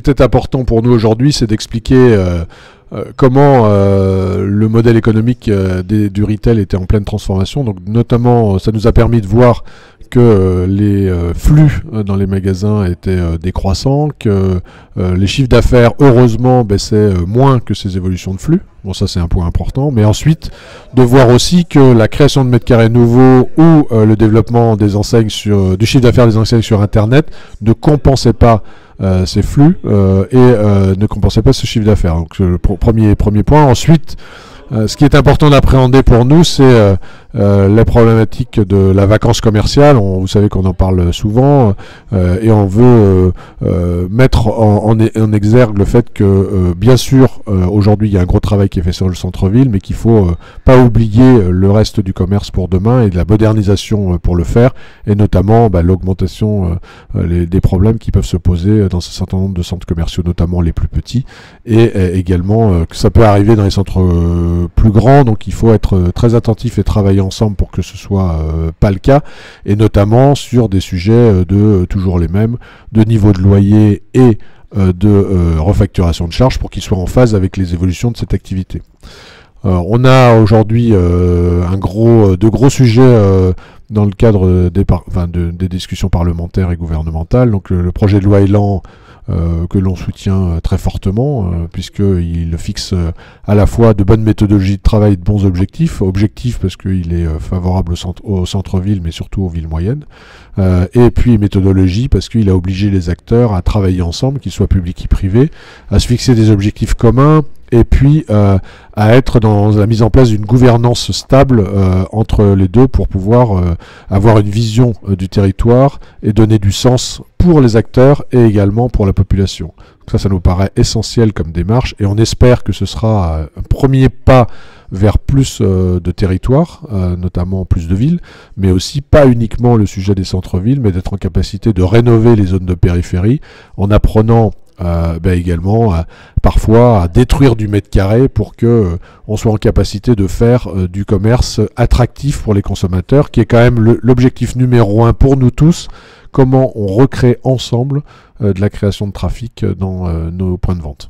qui était important pour nous aujourd'hui, c'est d'expliquer comment le modèle économique du retail était en pleine transformation. Donc notamment, ça nous a permis de voir que euh, les euh, flux euh, dans les magasins étaient décroissants, que les chiffres d'affaires, heureusement, baissaient moins que ces évolutions de flux. Bon, ça c'est un point important. Mais ensuite, de voir aussi que la création de mètres carrés nouveaux ou le développement des enseignes sur, du chiffre d'affaires des enseignes sur Internet ne compensait pas ces flux et ne compensait pas ce chiffre d'affaires. Donc le premier, premier point. Ensuite, ce qui est important d'appréhender pour nous, c'est euh, les problématiques de la vacance commerciale, on, vous savez qu'on en parle souvent, euh, et on veut euh, mettre en, en, exergue le fait que, bien sûr, aujourd'hui il y a un gros travail qui est fait sur le centre-ville, mais qu'il faut pas oublier le reste du commerce pour demain et de la modernisation pour le faire, et notamment bah, l'augmentation des problèmes qui peuvent se poser dans un certain nombre de centres commerciaux, notamment les plus petits, et, et également que ça peut arriver dans les centres plus grands, donc il faut être très attentif et travailler ensemble pour que ce soit euh, pas le cas, et notamment sur des sujets euh, de euh, toujours les mêmes, de niveau de loyer et de refacturation de charges pour qu'ils soient en phase avec les évolutions de cette activité. on a aujourd'hui un gros, de gros sujets dans le cadre des, des, discussions parlementaires et gouvernementales. Donc le, projet de loi Elan euh, que l'on soutient euh, très fortement, euh, puisqu'il fixe à la fois de bonnes méthodologies de travail et de bons objectifs. Objectifs parce qu'il est favorable au, centre-ville, mais surtout aux villes moyennes. et puis méthodologie parce qu'il a obligé les acteurs à travailler ensemble, qu'ils soient publics et privés, à se fixer des objectifs communs et puis euh, à être dans la mise en place d'une gouvernance stable euh, entre les deux pour pouvoir euh, avoir une vision du territoire et donner du sens pour les acteurs et également pour la population. ça, ça nous paraît essentiel comme démarche et on espère que ce sera un premier pas vers plus de territoire, notamment plus de villes, mais aussi pas uniquement le sujet des centres-villes, mais d'être en capacité de rénover les zones de périphérie en apprenant euh, ben également parfois à détruire du mètre carré pour que euh, on soit en capacité de faire euh, du commerce attractif pour les consommateurs, qui est quand même l'objectif numéro un pour nous tous. Comment on recrée ensemble de la création de trafic dans nos points de vente.